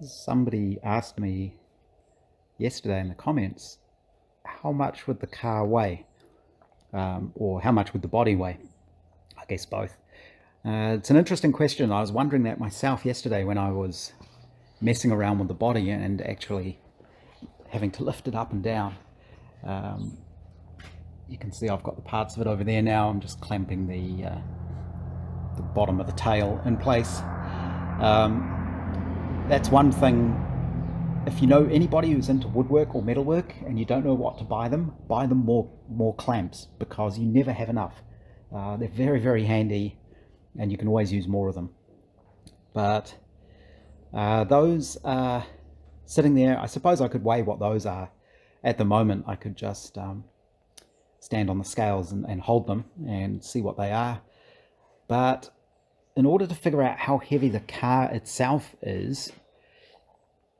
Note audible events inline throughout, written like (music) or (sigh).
somebody asked me yesterday in the comments how much would the car weigh? Um, or how much would the body weigh? I guess both. Uh, it's an interesting question. I was wondering that myself yesterday when I was messing around with the body and actually having to lift it up and down. Um, you can see I've got the parts of it over there now. I'm just clamping the uh, the bottom of the tail in place. Um, that's one thing. If you know anybody who's into woodwork or metalwork and you don't know what to buy them, buy them more more clamps because you never have enough. Uh, they're very very handy, and you can always use more of them. But uh, those are sitting there. I suppose I could weigh what those are. At the moment, I could just um, stand on the scales and, and hold them and see what they are. But in order to figure out how heavy the car itself is,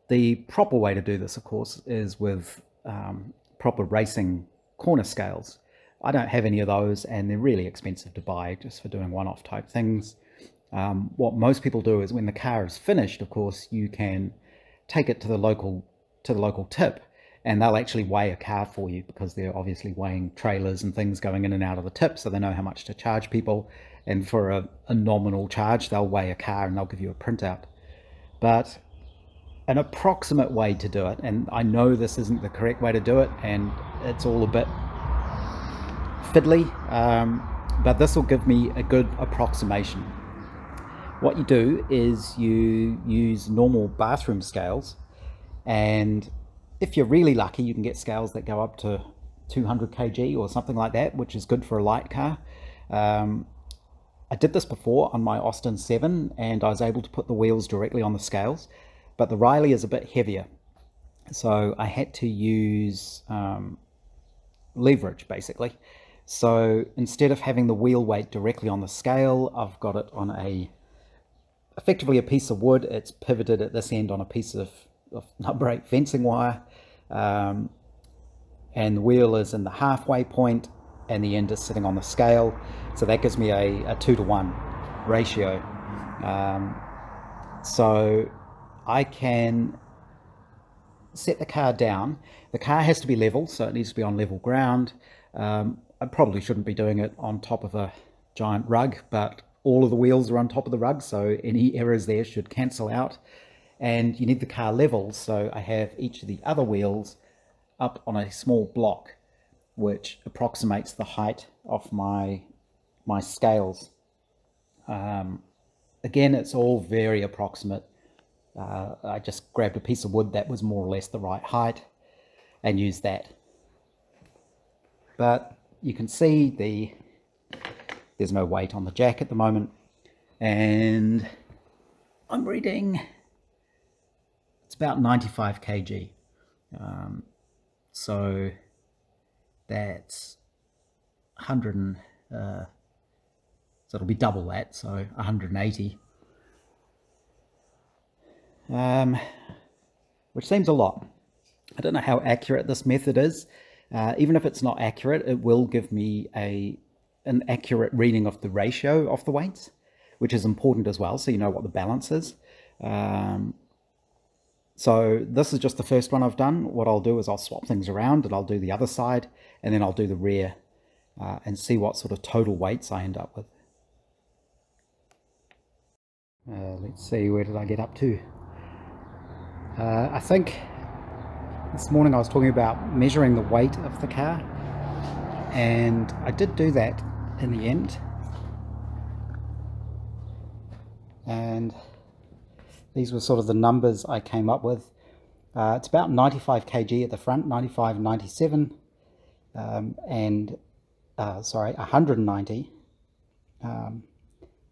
the proper way to do this, of course, is with um, proper racing corner scales. I don't have any of those and they're really expensive to buy just for doing one-off type things. Um, what most people do is when the car is finished, of course, you can take it to the local to the local tip and they'll actually weigh a car for you because they're obviously weighing trailers and things going in and out of the tip so they know how much to charge people and for a, a nominal charge they'll weigh a car and they'll give you a printout but an approximate way to do it and I know this isn't the correct way to do it and it's all a bit fiddly um, but this will give me a good approximation what you do is you use normal bathroom scales and if you're really lucky, you can get scales that go up to 200 kg or something like that, which is good for a light car. Um, I did this before on my Austin 7 and I was able to put the wheels directly on the scales, but the Riley is a bit heavier. So I had to use um, leverage basically. So instead of having the wheel weight directly on the scale, I've got it on a effectively a piece of wood. It's pivoted at this end on a piece of of (laughs) number eight fencing wire. Um, and the wheel is in the halfway point and the end is sitting on the scale. So that gives me a, a two to one ratio. Um, so I can set the car down. The car has to be level, so it needs to be on level ground. Um, I probably shouldn't be doing it on top of a giant rug, but all of the wheels are on top of the rug, so any errors there should cancel out and you need the car level so I have each of the other wheels up on a small block which approximates the height of my my scales. Um, again it's all very approximate. Uh, I just grabbed a piece of wood that was more or less the right height and used that. But you can see the there's no weight on the jack at the moment. And I'm reading it's about 95 kg. Um, so that's 100 and, uh, so it'll be double that, so 180. Um, which seems a lot. I don't know how accurate this method is. Uh, even if it's not accurate, it will give me a an accurate reading of the ratio of the weights, which is important as well, so you know what the balance is. Um, so this is just the first one I've done. What I'll do is I'll swap things around and I'll do the other side and then I'll do the rear uh, and see what sort of total weights I end up with. Uh, let's see, where did I get up to? Uh, I think this morning I was talking about measuring the weight of the car and I did do that in the end. And these were sort of the numbers I came up with. Uh, it's about 95 kg at the front, 95, 97, um, and uh, sorry, 190 um,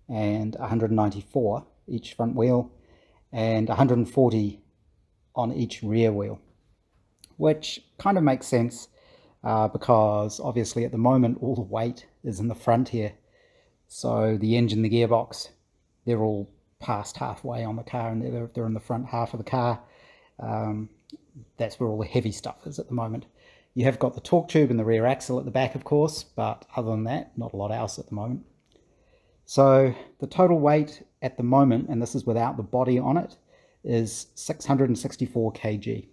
and 194 each front wheel, and 140 on each rear wheel, which kind of makes sense uh, because obviously at the moment all the weight is in the front here. So the engine, the gearbox, they're all past halfway on the car and they're, they're in the front half of the car. Um, that's where all the heavy stuff is at the moment. You have got the torque tube and the rear axle at the back, of course, but other than that, not a lot else at the moment. So the total weight at the moment, and this is without the body on it, is 664 kg.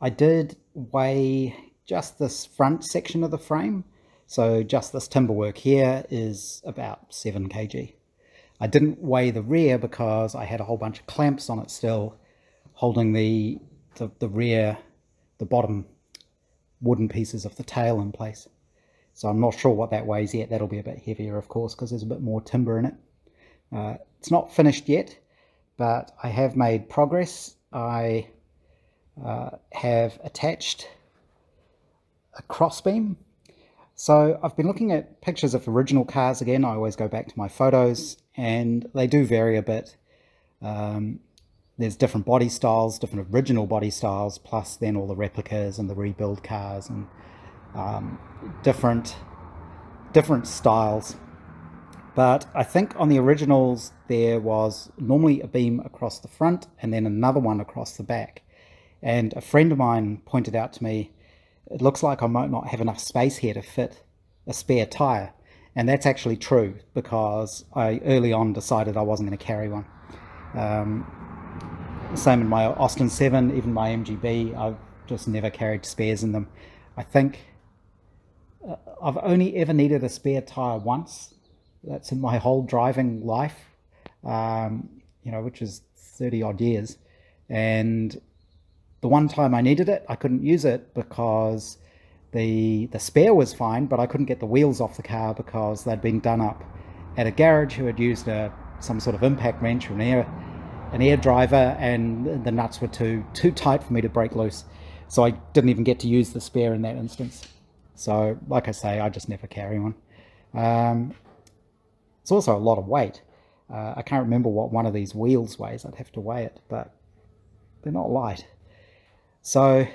I did weigh just this front section of the frame, so just this timber work here is about 7 kg. I didn't weigh the rear because I had a whole bunch of clamps on it still, holding the, the, the rear, the bottom wooden pieces of the tail in place. So I'm not sure what that weighs yet. That'll be a bit heavier, of course, because there's a bit more timber in it. Uh, it's not finished yet, but I have made progress. I uh, have attached a crossbeam. So I've been looking at pictures of original cars again. I always go back to my photos and they do vary a bit. Um, there's different body styles, different original body styles, plus then all the replicas and the rebuild cars and um, different different styles. But I think on the originals there was normally a beam across the front and then another one across the back. And a friend of mine pointed out to me, it looks like I might not have enough space here to fit a spare tire. And that's actually true because I early on decided I wasn't going to carry one. Um, same in my Austin 7, even my MGB, I've just never carried spares in them. I think uh, I've only ever needed a spare tire once. That's in my whole driving life, um, you know, which is 30 odd years. And the one time I needed it, I couldn't use it because the the spare was fine, but I couldn't get the wheels off the car because they'd been done up at a garage who had used a some sort of impact wrench or an air an air driver, and the nuts were too too tight for me to break loose. So I didn't even get to use the spare in that instance. So, like I say, I just never carry one. Um, it's also a lot of weight. Uh, I can't remember what one of these wheels weighs. I'd have to weigh it, but they're not light. So,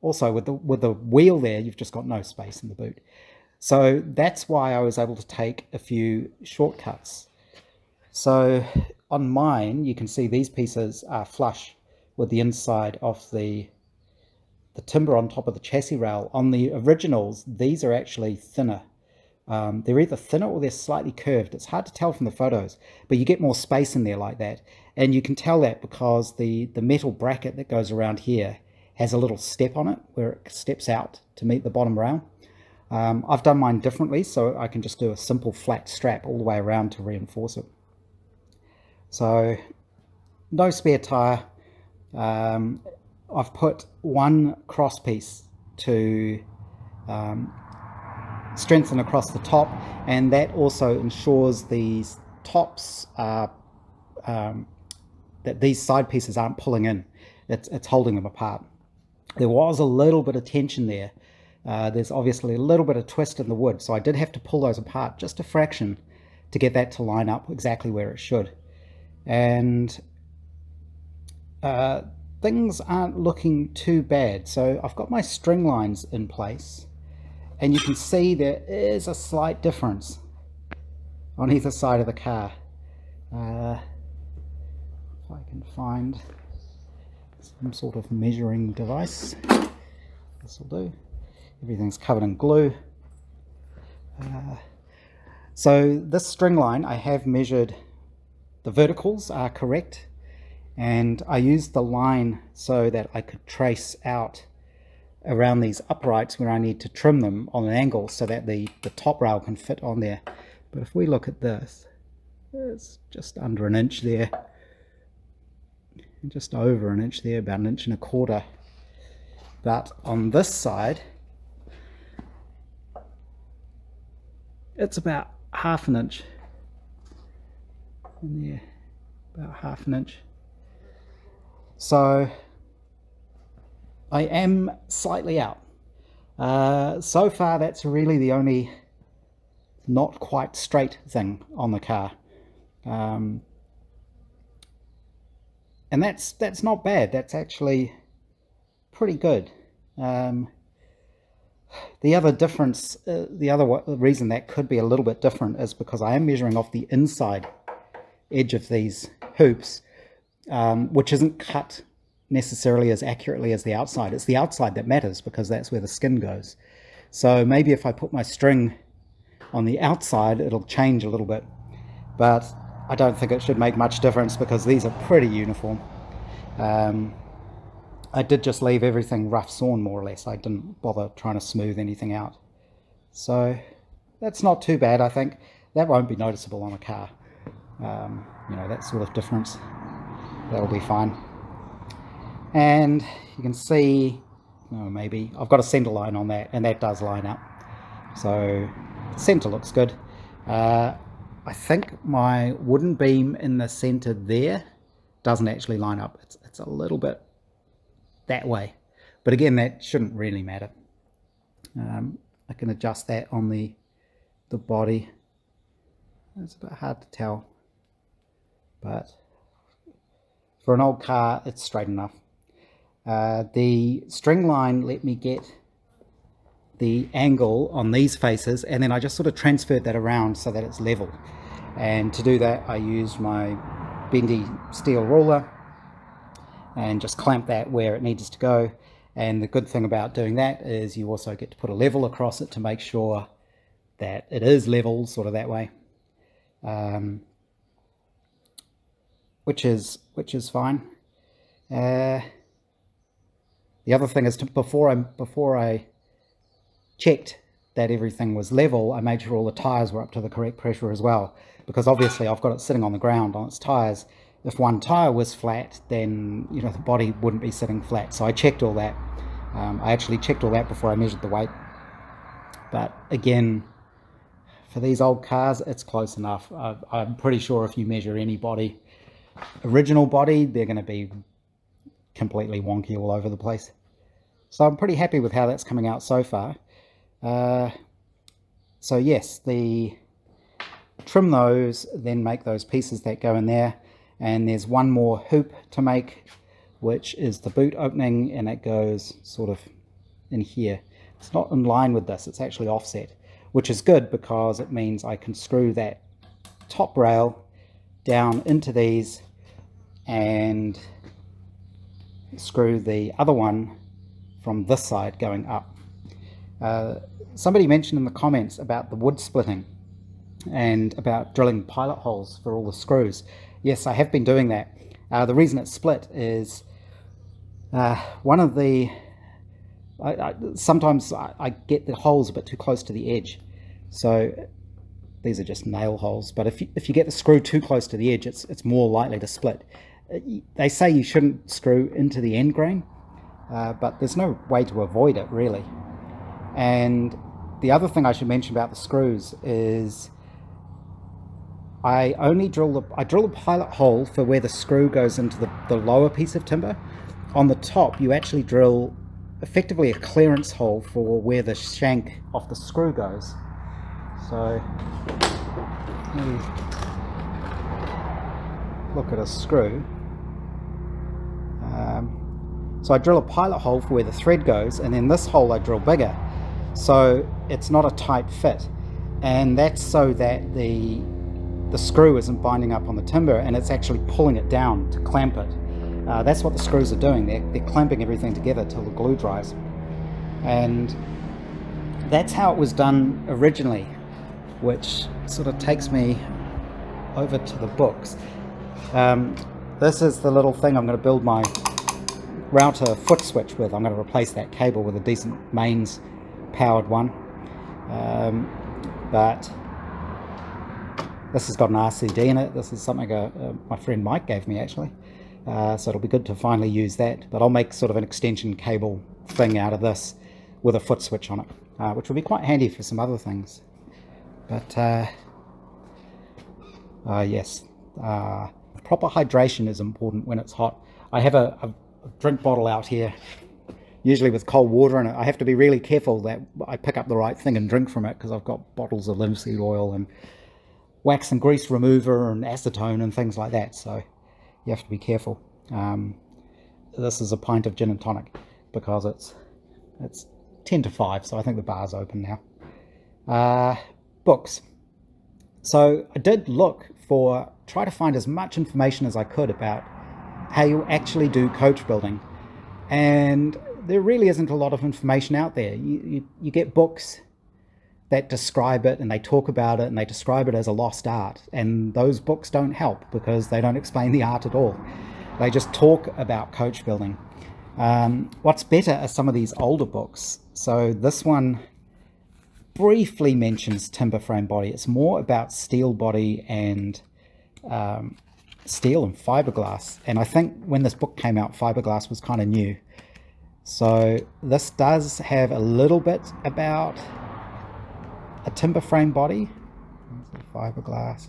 also with the with the wheel there, you've just got no space in the boot. So that's why I was able to take a few shortcuts. So on mine, you can see these pieces are flush with the inside of the the timber on top of the chassis rail. On the originals, these are actually thinner. Um, they're either thinner or they're slightly curved. It's hard to tell from the photos, but you get more space in there like that. And you can tell that because the, the metal bracket that goes around here has a little step on it where it steps out to meet the bottom rail. Um, I've done mine differently, so I can just do a simple flat strap all the way around to reinforce it. So, no spare tyre. Um, I've put one cross piece to um, strengthen across the top and that also ensures these tops are um, that these side pieces aren't pulling in. It's, it's holding them apart. There was a little bit of tension there. Uh, there's obviously a little bit of twist in the wood so I did have to pull those apart just a fraction to get that to line up exactly where it should. And uh, things aren't looking too bad. So I've got my string lines in place and you can see there is a slight difference on either side of the car. Uh, if I can find some sort of measuring device, this will do. Everything's covered in glue. Uh, so this string line I have measured the verticals are correct and I used the line so that I could trace out around these uprights where I need to trim them on an angle so that the, the top rail can fit on there. But if we look at this, it's just under an inch there, just over an inch there, about an inch and a quarter. But on this side, it's about half an inch in there, about half an inch. So I am slightly out. Uh, so far, that's really the only not quite straight thing on the car. Um, and that's that's not bad. That's actually pretty good. Um, the other difference, uh, the other reason that could be a little bit different is because I am measuring off the inside edge of these hoops um, which isn't cut necessarily as accurately as the outside. It's the outside that matters because that's where the skin goes. So maybe if I put my string on the outside, it'll change a little bit. But I don't think it should make much difference because these are pretty uniform. Um, I did just leave everything rough sawn more or less. I didn't bother trying to smooth anything out. So that's not too bad, I think. That won't be noticeable on a car. Um, you know, that sort of difference. That'll be fine. And you can see, oh, maybe, I've got a center line on that, and that does line up. So center looks good. Uh, I think my wooden beam in the center there doesn't actually line up. It's, it's a little bit that way. But again, that shouldn't really matter. Um, I can adjust that on the, the body. It's a bit hard to tell. But for an old car, it's straight enough. Uh, the string line let me get the angle on these faces and then I just sort of transferred that around so that it's level. And to do that I used my bendy steel ruler and just clamp that where it needs to go. And the good thing about doing that is you also get to put a level across it to make sure that it is level sort of that way. Um, which is which is fine uh, the other thing is to, before I before I checked that everything was level, I made sure all the tyres were up to the correct pressure as well. Because obviously I've got it sitting on the ground on its tyres. If one tyre was flat, then you know the body wouldn't be sitting flat. So I checked all that. Um, I actually checked all that before I measured the weight. But again, for these old cars, it's close enough. I, I'm pretty sure if you measure any body, original body, they're going to be completely wonky all over the place. So I'm pretty happy with how that's coming out so far. Uh, so yes, the trim those, then make those pieces that go in there. And there's one more hoop to make, which is the boot opening, and it goes sort of in here. It's not in line with this, it's actually offset, which is good because it means I can screw that top rail down into these and screw the other one from this side going up. Uh, somebody mentioned in the comments about the wood splitting and about drilling pilot holes for all the screws. Yes, I have been doing that. Uh, the reason it's split is uh, one of the I, I, sometimes I, I, get the holes a bit too close to the edge so these are just nail holes but if you, if you get the screw too close to the edge it's, it's more likely to split they say you shouldn't screw into the end grain uh, but there's no way to avoid it really. And the other thing I should mention about the screws is I only drill the I drill a pilot hole for where the screw goes into the, the lower piece of timber. On the top you actually drill effectively a clearance hole for where the shank of the screw goes. So look at a screw. Um, so I drill a pilot hole for where the thread goes and then this hole I drill bigger. So it's not a tight fit. And that's so that the, the screw isn't binding up on the timber and it's actually pulling it down to clamp it. Uh, that's what the screws are doing. They're, they're clamping everything together till the glue dries. And that's how it was done originally, which sort of takes me over to the books. Um, this is the little thing I'm going to build my router foot switch with. I'm going to replace that cable with a decent mains powered one. Um, but this has got an RCD in it. This is something uh, uh, my friend Mike gave me actually. Uh, so it'll be good to finally use that. But I'll make sort of an extension cable thing out of this with a foot switch on it, uh, which will be quite handy for some other things. But uh, uh, yes, proper hydration is important when it's hot. I have a, a drink bottle out here, usually with cold water in it. I have to be really careful that I pick up the right thing and drink from it because I've got bottles of linseed oil and wax and grease remover and acetone and things like that. So you have to be careful. Um, this is a pint of gin and tonic because it's it's 10 to 5, so I think the bar's open now. Uh, books. So I did look for, try to find as much information as I could about how you actually do coach building. And there really isn't a lot of information out there. You, you, you get books that describe it and they talk about it and they describe it as a lost art. And those books don't help because they don't explain the art at all. They just talk about coach building. Um, what's better are some of these older books. So this one briefly mentions timber frame body. It's more about steel body and um, steel and fiberglass. And I think when this book came out, fiberglass was kind of new. So this does have a little bit about a timber frame body, fiberglass,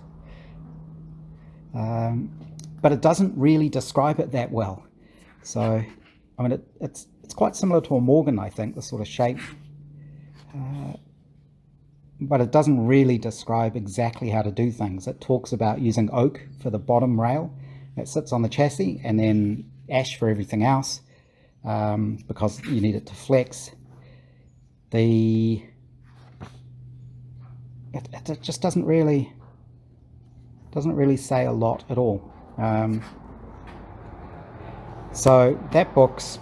um, but it doesn't really describe it that well. So, I mean, it, it's it's quite similar to a Morgan, I think, the sort of shape, uh, but it doesn't really describe exactly how to do things. It talks about using oak for the bottom rail that sits on the chassis, and then ash for everything else, um, because you need it to flex. The it, it just doesn't really doesn't really say a lot at all. Um, so that book's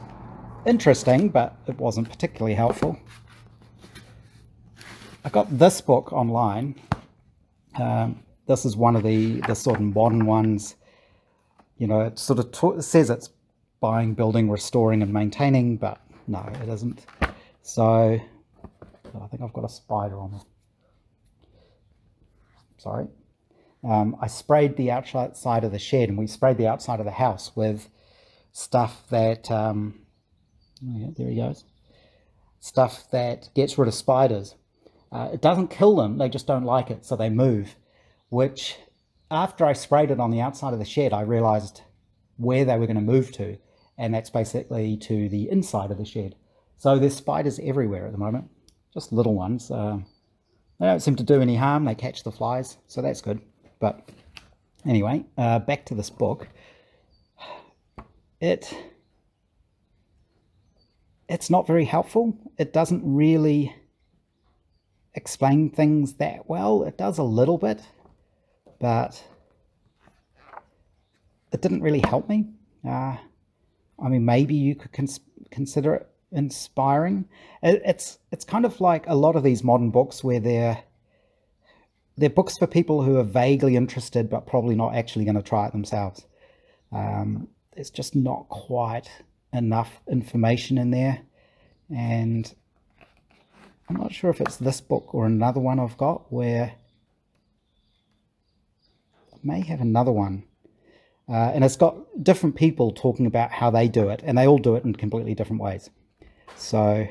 interesting, but it wasn't particularly helpful. I got this book online. Um, this is one of the, the sort of modern ones. You know, it sort of says it's buying, building, restoring, and maintaining, but no, it isn't. So I think I've got a spider on it sorry, um, I sprayed the outside side of the shed and we sprayed the outside of the house with stuff that, um, oh yeah, there he goes, stuff that gets rid of spiders. Uh, it doesn't kill them, they just don't like it, so they move, which after I sprayed it on the outside of the shed, I realized where they were going to move to, and that's basically to the inside of the shed. So there's spiders everywhere at the moment, just little ones. Uh, they don't seem to do any harm. They catch the flies, so that's good. But anyway, uh, back to this book. It it's not very helpful. It doesn't really explain things that well. It does a little bit, but it didn't really help me. Uh, I mean, maybe you could cons consider it inspiring. it's it's kind of like a lot of these modern books where they're they're books for people who are vaguely interested but probably not actually going to try it themselves. Um, there's just not quite enough information in there, and I'm not sure if it's this book or another one I've got where I may have another one uh, and it's got different people talking about how they do it, and they all do it in completely different ways. So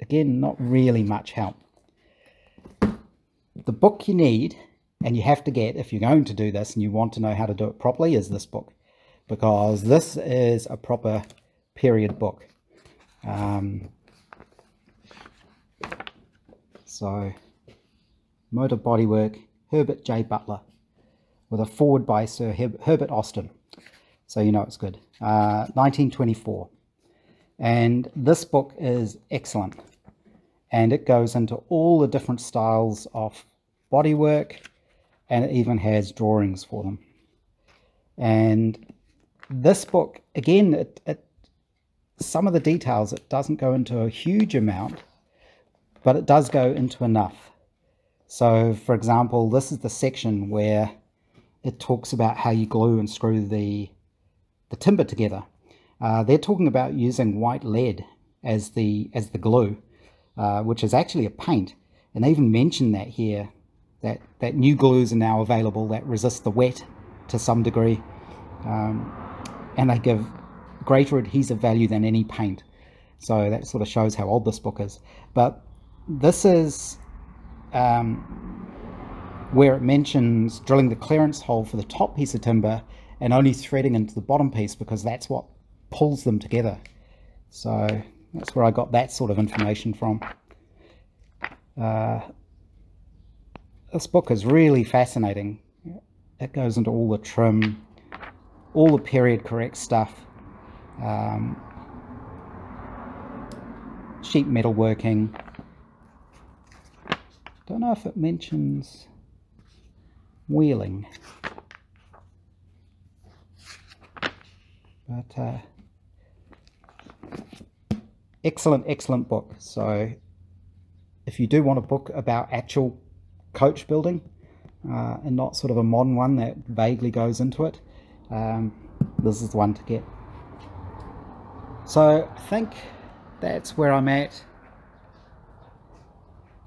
again, not really much help. The book you need and you have to get if you're going to do this and you want to know how to do it properly is this book because this is a proper period book. Um, so, Motor Bodywork, Herbert J. Butler, with a foreword by Sir Herbert Austin. So you know it's good. Uh, 1924. And this book is excellent. And it goes into all the different styles of bodywork and it even has drawings for them. And this book, again, it, it, some of the details, it doesn't go into a huge amount, but it does go into enough. So, for example, this is the section where it talks about how you glue and screw the, the timber together. Uh, they're talking about using white lead as the as the glue, uh, which is actually a paint. And they even mention that here, that, that new glues are now available that resist the wet to some degree. Um, and they give greater adhesive value than any paint. So that sort of shows how old this book is. But this is um, where it mentions drilling the clearance hole for the top piece of timber and only threading into the bottom piece because that's what pulls them together. So that's where I got that sort of information from. Uh, this book is really fascinating. It goes into all the trim, all the period correct stuff, um, sheet metal working. Don't know if it mentions wheeling. But uh, excellent, excellent book. So if you do want a book about actual coach building uh, and not sort of a modern one that vaguely goes into it, um, this is the one to get. So I think that's where I'm at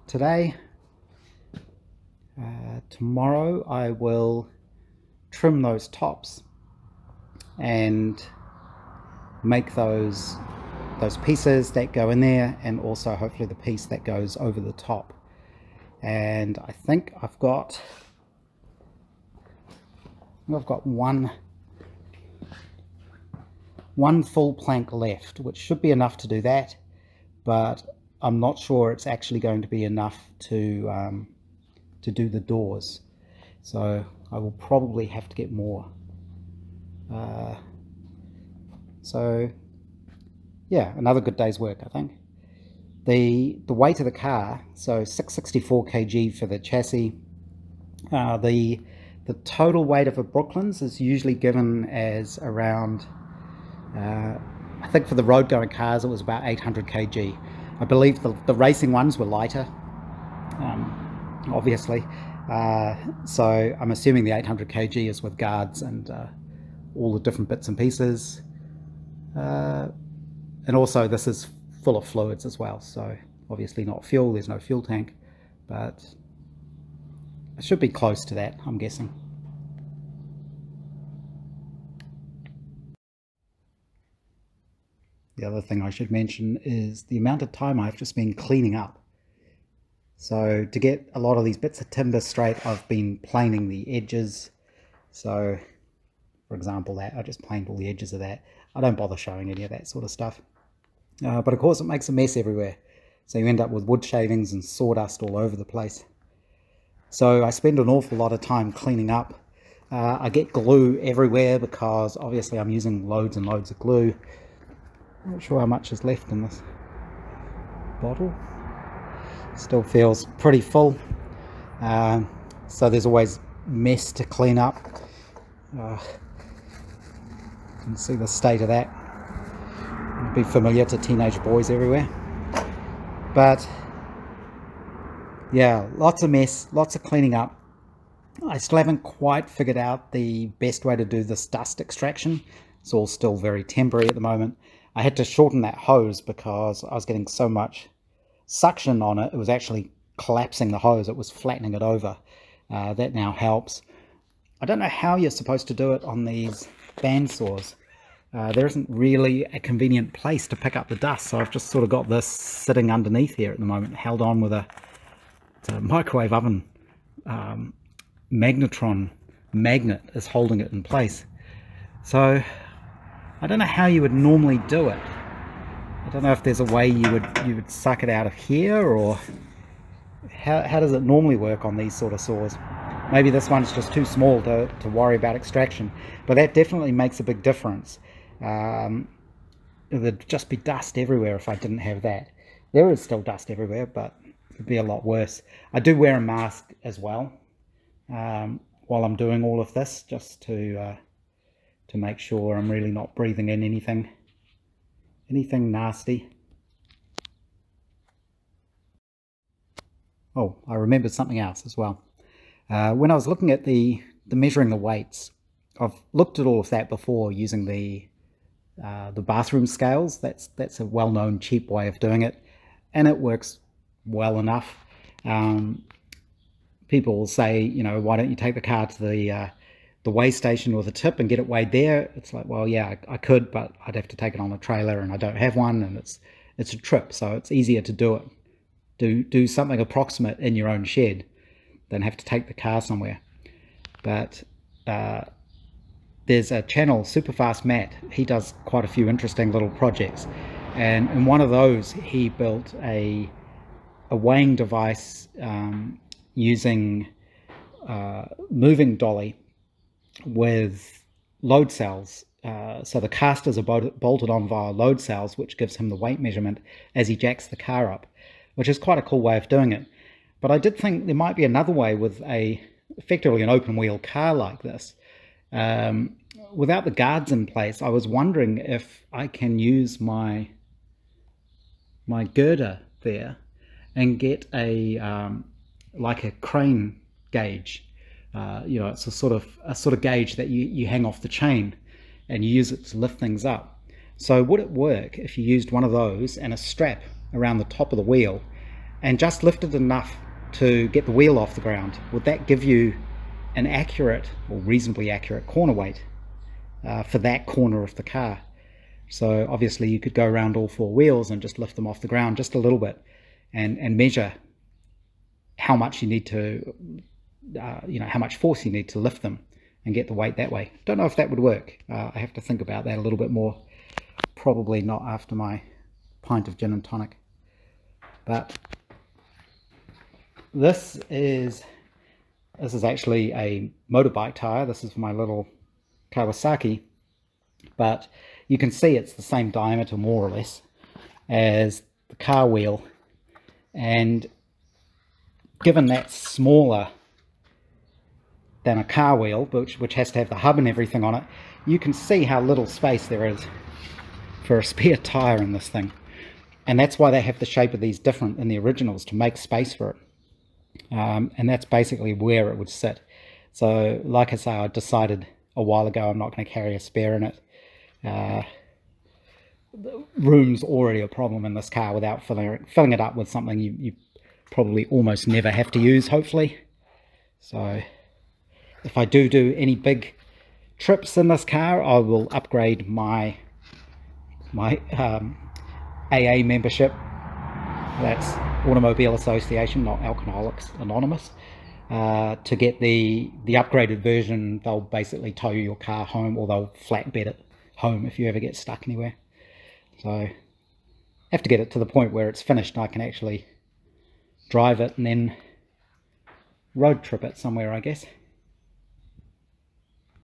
today. Tomorrow I will trim those tops and make those those pieces that go in there and also hopefully the piece that goes over the top. And I think I've got I've got one one full plank left which should be enough to do that but I'm not sure it's actually going to be enough to um, to do the doors. So I will probably have to get more. Uh, so yeah another good day's work I think. The the weight of the car so 664 kg for the chassis. Uh, the the total weight of a Brooklands is usually given as around uh, I think for the road going cars it was about 800 kg. I believe the, the racing ones were lighter. Um, obviously. Uh, so I'm assuming the 800 kg is with guards and uh, all the different bits and pieces. Uh, and also this is full of fluids as well so obviously not fuel there's no fuel tank but it should be close to that I'm guessing. The other thing I should mention is the amount of time I've just been cleaning up so to get a lot of these bits of timber straight I've been planing the edges. So for example that I just planed all the edges of that. I don't bother showing any of that sort of stuff. Uh, but of course it makes a mess everywhere. So you end up with wood shavings and sawdust all over the place. So I spend an awful lot of time cleaning up. Uh, I get glue everywhere because obviously I'm using loads and loads of glue. Not sure how much is left in this bottle still feels pretty full uh, so there's always mess to clean up uh, you can see the state of that. It'll be familiar to teenage boys everywhere. But yeah, lots of mess, lots of cleaning up. I still haven't quite figured out the best way to do this dust extraction. It's all still very temporary at the moment. I had to shorten that hose because I was getting so much suction on it. It was actually collapsing the hose. It was flattening it over. Uh, that now helps. I don't know how you're supposed to do it on these bandsaws. Uh, there isn't really a convenient place to pick up the dust, so I've just sort of got this sitting underneath here at the moment, held on with a, a microwave oven um, magnetron magnet is holding it in place. So I don't know how you would normally do it. I don't know if there's a way you would you would suck it out of here or how, how does it normally work on these sort of saws? Maybe this one's just too small to, to worry about extraction, but that definitely makes a big difference. Um, there'd just be dust everywhere if I didn't have that. There is still dust everywhere, but it'd be a lot worse. I do wear a mask as well um, while I'm doing all of this, just to uh, to make sure I'm really not breathing in anything anything nasty. Oh, I remembered something else as well. Uh, when I was looking at the, the measuring the weights, I've looked at all of that before using the uh, the bathroom scales. That's that's a well-known cheap way of doing it, and it works well enough. Um, people will say, you know, why don't you take the car to the uh, the weigh station or the tip and get it weighed there? It's like, well, yeah, I, I, could, but I'd have to take it on a trailer, and I don't have one, and it's it's a trip, so it's easier to do it. Do do something approximate in your own shed than have to take the car somewhere. But uh, there's a channel, Superfast Matt. He does quite a few interesting little projects. And in one of those, he built a, a weighing device um, using uh, moving dolly with load cells. Uh, so the casters are bolted on via load cells, which gives him the weight measurement as he jacks the car up, which is quite a cool way of doing it. But I did think there might be another way with a effectively an open wheel car like this. Um, without the guards in place, I was wondering if I can use my my girder there and get a um, like a crane gauge. Uh, you know, it's a sort of a sort of gauge that you, you hang off the chain and you use it to lift things up. So would it work if you used one of those and a strap around the top of the wheel and just lifted enough to get the wheel off the ground? Would that give you an accurate or reasonably accurate corner weight uh, for that corner of the car? So obviously you could go around all four wheels and just lift them off the ground just a little bit and, and measure how much you need to, uh, you know, how much force you need to lift them and get the weight that way. Don't know if that would work. Uh, I have to think about that a little bit more. Probably not after my pint of gin and tonic. But this is this is actually a motorbike tire. This is for my little Kawasaki. But you can see it's the same diameter more or less as the car wheel. And given that's smaller than a car wheel, which, which has to have the hub and everything on it, you can see how little space there is for a (laughs) spare tyre in this thing. And that's why they have the shape of these different in the originals, to make space for it. Um, and that's basically where it would sit. So, like I say, I decided a while ago I'm not going to carry a spare in it. Uh, room's already a problem in this car without filling, filling it up with something you, you probably almost never have to use, hopefully. So if I do do any big trips in this car, I will upgrade my my um, AA membership. That's Automobile Association, not Alcoholics Anonymous. Uh, to get the the upgraded version, they'll basically tow your car home, or they'll flatbed it home if you ever get stuck anywhere. So I have to get it to the point where it's finished I can actually drive it and then road trip it somewhere, I guess.